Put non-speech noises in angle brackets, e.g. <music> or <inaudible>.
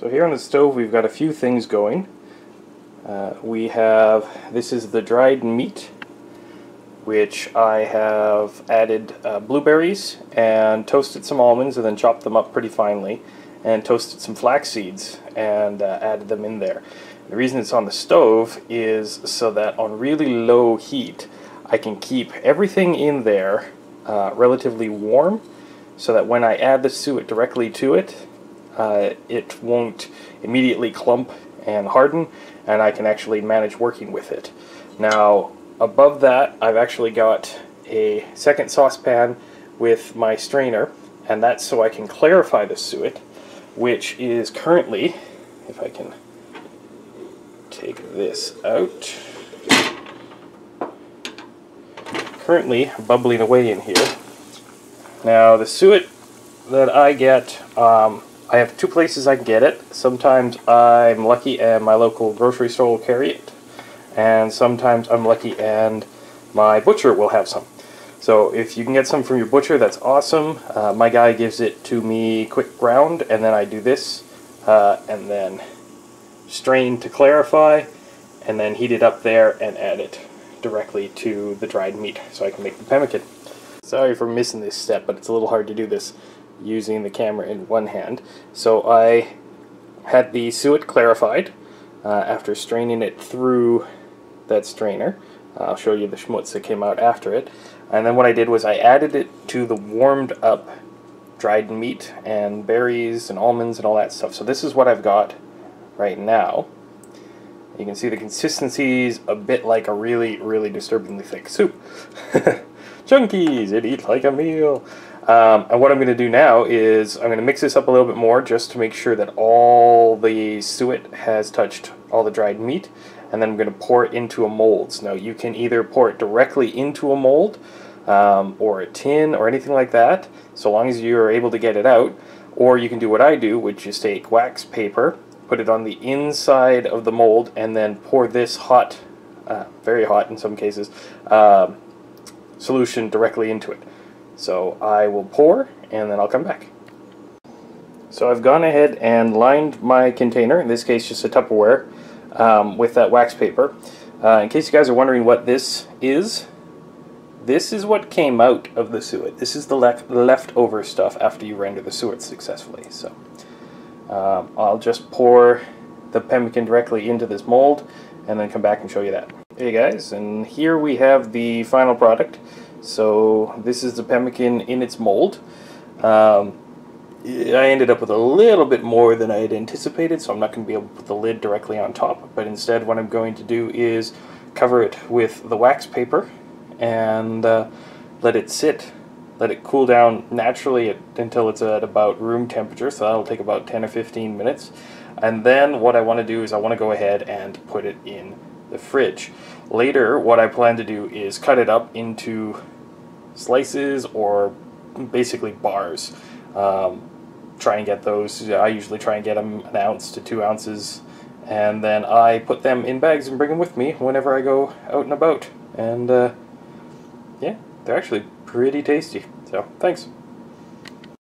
So here on the stove we've got a few things going. Uh, we have, this is the dried meat, which I have added uh, blueberries and toasted some almonds and then chopped them up pretty finely and toasted some flax seeds and uh, added them in there. The reason it's on the stove is so that on really low heat I can keep everything in there uh, relatively warm so that when I add the suet directly to it uh, it won't immediately clump and harden and I can actually manage working with it. Now above that I've actually got a second saucepan with my strainer and that's so I can clarify the suet which is currently, if I can take this out, currently bubbling away in here. Now the suet that I get um, I have two places I can get it. Sometimes I'm lucky and my local grocery store will carry it. And sometimes I'm lucky and my butcher will have some. So if you can get some from your butcher, that's awesome. Uh, my guy gives it to me quick ground, and then I do this, uh, and then strain to clarify, and then heat it up there and add it directly to the dried meat so I can make the pemmican. Sorry for missing this step, but it's a little hard to do this using the camera in one hand. So I had the suet clarified uh, after straining it through that strainer. I'll show you the schmutz that came out after it. And then what I did was I added it to the warmed up dried meat and berries and almonds and all that stuff. So this is what I've got right now. You can see the consistency is a bit like a really, really disturbingly thick soup. <laughs> Chunkies, it eats like a meal. Um, and what I'm going to do now is I'm going to mix this up a little bit more just to make sure that all the suet has touched all the dried meat. And then I'm going to pour it into a mold. Now you can either pour it directly into a mold um, or a tin or anything like that, so long as you're able to get it out. Or you can do what I do, which is take wax paper, put it on the inside of the mold, and then pour this hot, uh, very hot in some cases, uh, solution directly into it. So I will pour and then I'll come back. So I've gone ahead and lined my container, in this case just a Tupperware, um, with that wax paper. Uh, in case you guys are wondering what this is, this is what came out of the suet. This is the le leftover stuff after you render the suet successfully. So um, I'll just pour the pemmican directly into this mold and then come back and show you that. Hey guys, and here we have the final product. So this is the pemmican in its mold. Um, I ended up with a little bit more than I had anticipated, so I'm not going to be able to put the lid directly on top, but instead what I'm going to do is cover it with the wax paper and uh, let it sit, let it cool down naturally at, until it's at about room temperature, so that'll take about 10 or 15 minutes. And then what I want to do is I want to go ahead and put it in the fridge. Later, what I plan to do is cut it up into slices or basically bars. Um, try and get those. I usually try and get them an ounce to two ounces, and then I put them in bags and bring them with me whenever I go out and about. And uh, yeah, they're actually pretty tasty. So thanks.